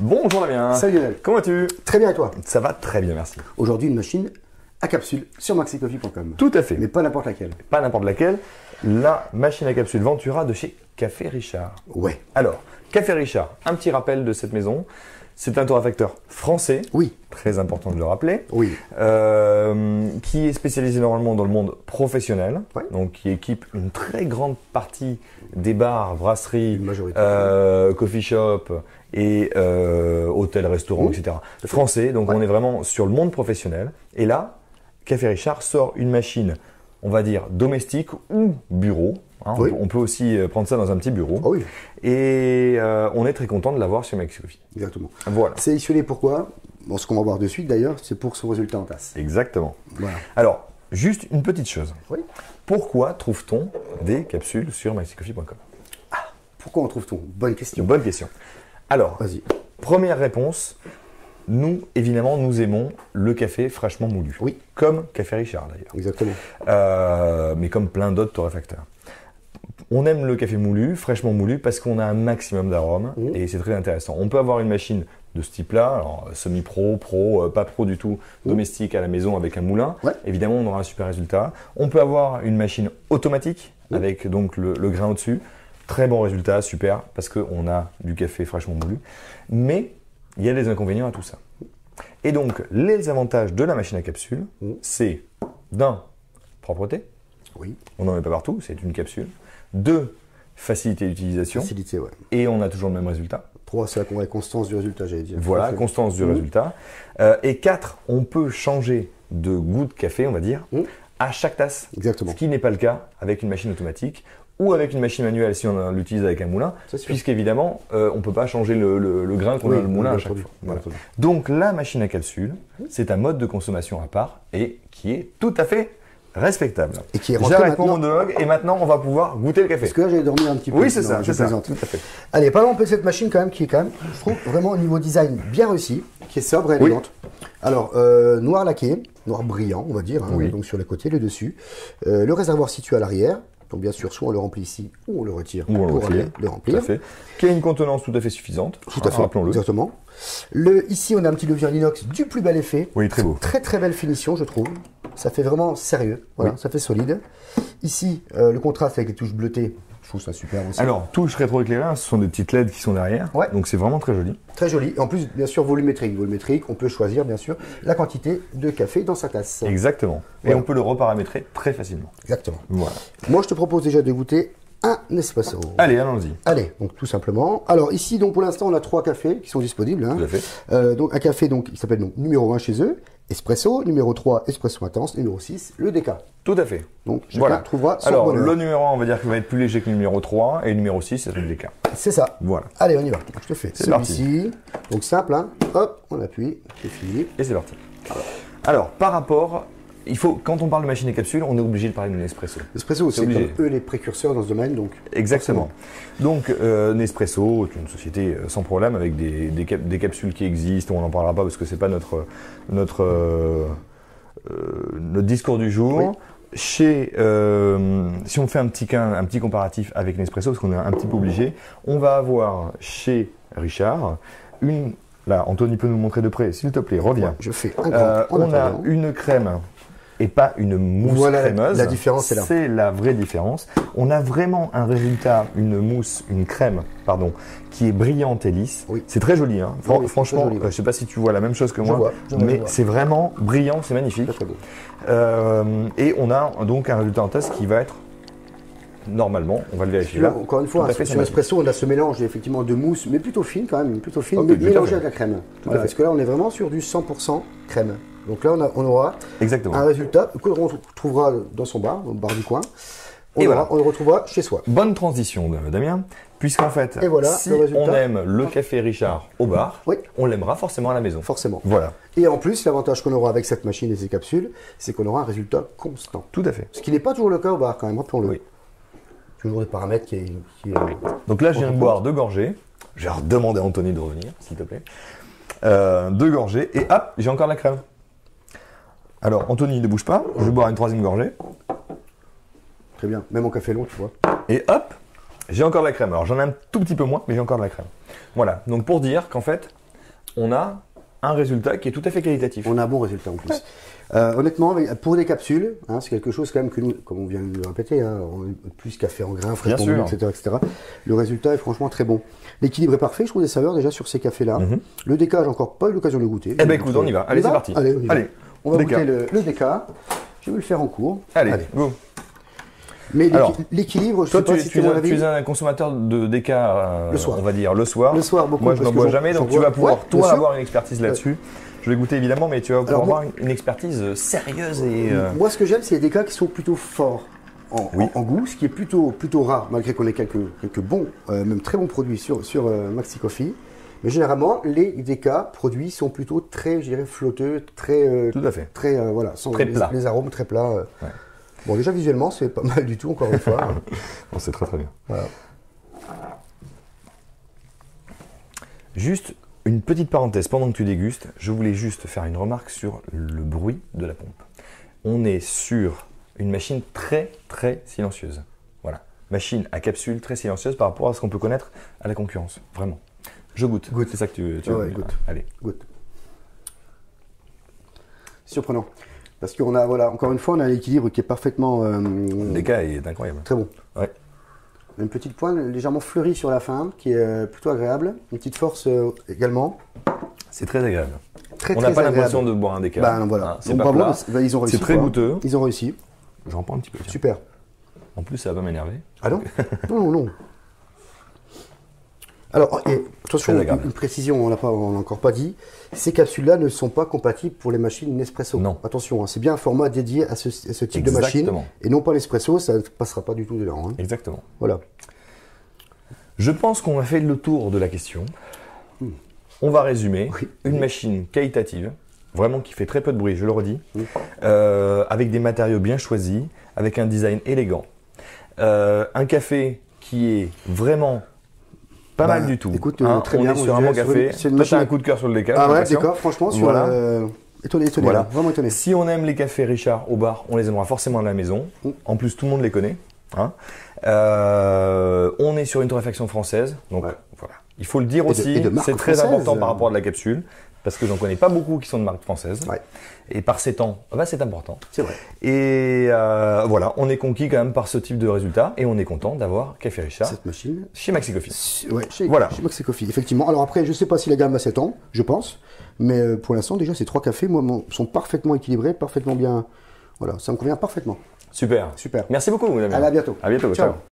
Bonjour Damien. Salut Lionel. Comment vas-tu? Très bien et toi? Ça va très bien, merci. Aujourd'hui, une machine à capsule sur maxicoffee.com. Tout à fait. Mais pas n'importe laquelle. Pas n'importe laquelle. La machine à capsule Ventura de chez Café Richard. Ouais. Alors, Café Richard, un petit rappel de cette maison. C'est un torréfacteur français, Oui. très important de le rappeler, Oui. euh, qui est spécialisé normalement dans le monde professionnel, donc qui équipe une très grande partie des bars, brasseries, euh, coffee shop et euh, hôtels, restaurants, Oui. etc. Français, donc Ouais. on est vraiment sur le monde professionnel. Et là, Café Richard sort une machine, on va dire domestique ou bureau. hein. Oui. on, peut, aussi euh, prendre ça dans un petit bureau. Ah oui, Et euh, on est très content de l'avoir sur Coffee. exactement. Voilà. Sélectionné pourquoi Bon, ce qu'on va voir de suite d'ailleurs, c'est pour son résultat en tasse. Exactement. Voilà. Alors, juste une petite chose. Oui. Pourquoi trouve-t-on des capsules sur maxicoffee.com Pourquoi on trouve ton Bonne question. bonne question. Alors, Vas-y. première réponse. Nous, évidemment, nous aimons le café fraîchement moulu. Oui. Comme Café Richard d'ailleurs. Exactement. Euh, mais comme plein d'autres torréfacteurs. On aime le café moulu, fraîchement moulu, parce qu'on a un maximum d'arômes Mhm. et c'est très intéressant. On peut avoir une machine de ce type-là, alors semi-pro, pro, euh, pas pro du tout, domestique à la maison avec un moulin. Ouais. Évidemment, on aura un super résultat. On peut avoir une machine automatique Mhm. avec donc le, le grain au-dessus. Très bon résultat, super, parce qu'on a du café fraîchement moulu. Mais il y a des inconvénients à tout ça. Et donc, les avantages de la machine à capsule, Mhm. c'est d'un, propreté. Oui. On n'en met pas partout, c'est une capsule. Deux, facilité d'utilisation. Facilité, ouais. Et on a toujours le même résultat. Trois, c'est la constance du résultat, j'allais dire. Voilà, Parfait. constance du Mhm. résultat. Euh, et quatre, on peut changer de goût de café, on va dire, Mhm. à chaque tasse. Exactement. Ce qui n'est pas le cas avec une machine automatique ou avec une machine manuelle si on l'utilise avec un moulin, puisqu'évidemment, euh, on ne peut pas changer le, le- le grain qu'on Oui, a dans le moulin à chaque fois. Voilà. Donc la machine à capsule, c'est un mode de consommation à part et qui est tout à fait respectable. Et qui est J'arrête mon monologue et maintenant on va pouvoir goûter le café. Parce que là, j'allais dormir un petit peu. Oui, c'est ça, c'est ça, plaisante. tout à fait. Allez, parlons un peu de cette machine quand même, qui est quand même, je trouve, vraiment au niveau design bien réussi, qui est sobre et Oui. élégante. Alors, euh, noir laqué, noir brillant, on va dire, hein, Oui. donc sur les côtés, le dessus. Euh, le réservoir situé à l'arrière. Donc bien sûr, soit on le remplit ici, ou on le retire Ou on le pour le Tout remplir. à fait. Qui a une contenance tout à fait suffisante. Tout à fait, Rappelons-le. exactement. Le, ici, on a un petit levier en inox du plus bel effet. Oui, très beau. Très très belle finition, je trouve. Ça fait vraiment sérieux. Voilà, Oui. ça fait solide. Ici, euh, le contraste avec les touches bleutées, je trouve ça super aussi. Alors, touche rétroéclairée, ce sont des petites LED qui sont derrière. Ouais. Donc c'est vraiment très joli. Très joli. Et en plus, bien sûr, volumétrique. Volumétrique, on peut choisir, bien sûr, la quantité de café dans sa tasse. Exactement. Et on peut le reparamétrer très facilement. Exactement. Voilà. Moi, je te propose déjà de goûter un espresso. Allez, allons-y. Allez, donc tout simplement. Alors ici, donc pour l'instant, on a trois cafés qui sont disponibles. hein. Tout à fait. Euh, donc un café donc qui s'appelle donc numéro 1 chez eux, espresso, numéro 3 espresso intense, numéro 6 le déca. Tout à fait. Donc chacun Voilà. trouvera son Alors, bonheur. le numéro 1, on va dire qu'il va être plus léger que le numéro 3. Et le numéro 6, c'est le DK. C'est ça. Voilà. Allez, on y va. Je te fais C'est celui-ci. Donc simple, hein. Hop, on appuie, c'est fini. Et c'est parti. Alors, par rapport. Il faut, quand on parle de machine et capsule, on est obligé de parler de Nespresso. L'espresso, c'est eux les précurseurs dans ce domaine, donc Exactement. Donc, euh, Nespresso est une société euh, sans problème avec des, des, cap- des capsules qui existent. On n'en parlera pas parce que c'est pas notre notre euh, euh, notre discours du jour. Oui. Chez, si on fait un petit, un petit comparatif avec Nespresso, parce qu'on est un petit peu obligé, on va avoir chez Richard une. Là, Anthony peut nous montrer de près, s'il te plaît, reviens. je fais un grand on a une crème et pas une mousse Voilà, crémeuse. la différence est là. C'est la vraie différence. On a vraiment un résultat, une mousse, une crème, pardon, qui est brillante et lisse. Oui. C'est très joli. Hein. Fran- Oui, oui, franchement, joli, ouais. euh, je sais pas si tu vois la même chose que moi, vois, je vois, mais c'est vraiment brillant, c'est magnifique. Très, très beau. Euh, et on a donc un résultat en test qui va être normalement, on va le vérifier Là, encore une fois, hein, sur l'espresso, on a ce mélange effectivement de mousse, mais plutôt fine quand même, plutôt fine, mais mélangée avec la crème. Voilà, parce que là, on est vraiment sur du 100% crème. Donc là, on, a- on aura Exactement. un résultat que l'on trouvera dans son bar, au bar du coin. On, Et aura- voilà. on le retrouvera chez soi. Bonne transition, de- Damien, puisqu'en fait, Et voilà, si le on aime le café Richard au bar, Oui. on l'aimera forcément à la maison. Forcément. Voilà, Et en plus, l'avantage qu'on aura avec cette machine et ces capsules, c'est qu'on aura un résultat constant. tout à fait. Ce qui n'est pas toujours le cas au bar quand même, rappelons-le. Oui. Toujours des paramètres qui Donc là, je viens On de peut boire deux gorgées. Je vais redemander à Anthony de revenir, s'il te plaît. Euh, deux gorgées, et hop, j'ai encore la crème. Alors, Anthony, ne bouge pas. Je vais boire une troisième gorgée. Très bien. Même en café long, tu vois. Et hop, j'ai encore de la crème. Alors, j'en ai un tout petit peu moins, mais j'ai encore de la crème. Voilà. Donc, pour dire qu'en fait, on a un résultat qui est tout à fait qualitatif. On a un bon résultat en plus. Euh, honnêtement, pour des capsules, hein, c'est quelque chose quand même que nous, comme on vient de le répéter, hein, plus café en grains, frais etc., etc. Le résultat est franchement très bon. L'équilibre est parfait, je trouve des saveurs déjà sur ces cafés-là. Mhm. Le déca, j'ai encore pas eu l'occasion de le goûter. Eh ben écoute, on y va. Allez, c'est parti. Allez, on y va. Allez, on va goûter le, le déca. Je vais le faire en cours. Allez, go. Mais l'équilibre, je Toi, sais pas tu, si tu es, un- avis. tu es un consommateur de déca, euh, Le soir. on va dire, le soir. Le soir, beaucoup, Moi, je n'en bois jamais, donc tu vas pouvoir, Ouais, toi, avoir une expertise là-dessus. Je vais goûter évidemment, mais tu vas pouvoir Alors, moi- avoir une expertise euh, sérieuse et. euh, Moi, ce que j'aime, c'est les décas qui sont plutôt forts en, Oui. en- en goût, ce qui est plutôt, plutôt rare, malgré qu'on ait quelques, quelques bons, euh, même très bons produits sur, sur Maxi Coffee. Mais généralement, les décas produits sont plutôt très, je dirais, flotteux, très, euh, Tout à fait. très, euh, voilà, sans Très les, plat. les arômes très plats. euh. Ouais. Bon, déjà visuellement, c'est pas mal du tout, encore une fois. Bon, c'est très très bien. Voilà. Juste une petite parenthèse, pendant que tu dégustes, je voulais juste faire une remarque sur le bruit de la pompe. On est sur une machine très très silencieuse. Voilà. Machine à capsule très silencieuse par rapport à ce qu'on peut connaître à la concurrence. Vraiment. Je goûte. Goûte. C'est ça que tu, veux ouais, goûte. Allez. Goûte. Surprenant. Parce qu'on a, voilà, encore une fois, on a l'équilibre qui est parfaitement euh, Le est incroyable. très bon. Ouais. Une petite pointe légèrement fleurie sur la fin, qui est euh, plutôt agréable. Une petite force euh, également. C'est très agréable. Très, On n'a pas l'impression de boire un déca. Bah, non, voilà. Hein, c'est pas plat. bah, ils ont réussi. C'est très quoi. goûteux. Ils ont réussi. J'en prends un petit peu. tiens. Super. En plus, ça va pas m'énerver. Ah non Non, non, non. Alors, et, attention, une, précision, on l'a pas- on l'a encore pas dit. Ces capsules-là ne sont pas compatibles pour les machines Nespresso. Non. Attention, hein, c'est bien un format dédié à ce, à ce type de machine. Et non pas l'Espresso, ça ne passera pas du tout dedans. hein. Exactement. Voilà. Je pense qu'on a fait le tour de la question. On va résumer. Oui. Une machine qualitative, vraiment qui fait très peu de bruit, je le redis, Oui. euh, avec des matériaux bien choisis, avec un design élégant. Euh, un café qui est vraiment pas Bah, mal du tout. écoute, euh, Hein, très on bien, est sur un bon café. une- Toi, t'as un coup de cœur sur le décal. Ah ouais, d'accord, franchement, sur, Voilà. euh, étonné, étonné, Voilà. là, vraiment étonné. Si on aime les cafés Richard au bar, on les aimera forcément à la maison. Mm. En plus, tout le monde les connaît. hein. Euh, on est sur une torréfaction française, donc Ouais. voilà. Il faut le dire Et aussi, c'est très française. important par rapport à de la capsule, parce que j'en connais pas beaucoup qui sont de marque française. Ouais. Et par ces temps, bah, c'est important. C'est vrai. Et euh, voilà, on est conquis quand même par ce type de résultat, et on est content d'avoir Café Richard Cette machine. chez Maxi Coffee. Ouais, chez, Voilà. chez Maxi Coffee, effectivement. Alors après, je sais pas si la gamme a 7 ans, je pense. Mais euh, pour l'instant, déjà, ces trois cafés, moi, sont parfaitement équilibrés, parfaitement bien. Voilà, ça me convient parfaitement. Super. Super. Merci beaucoup, Damien. Allez, à bientôt. À bientôt. Ciao. ciao.